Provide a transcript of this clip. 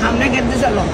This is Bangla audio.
সামনে খেতে চলো।